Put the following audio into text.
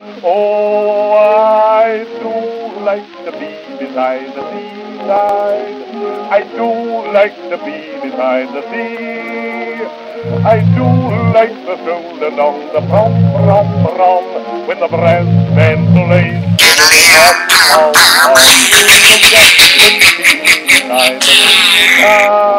Oh, I do like to be beside the seaside. I do like to be beside the sea. I do like to stroll along the prom, prom, prom when the brass band plays. Prom, prom, prom. Beside the seaside.